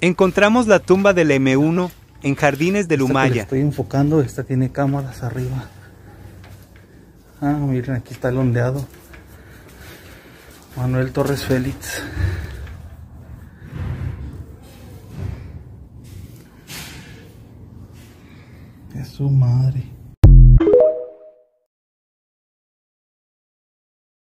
Encontramos la tumba del M1 en Jardines de Lumaya. estoy enfocando, esta tiene cámaras arriba. Ah, miren, aquí está el ondeado. Manuel Torres Félix. Es su madre.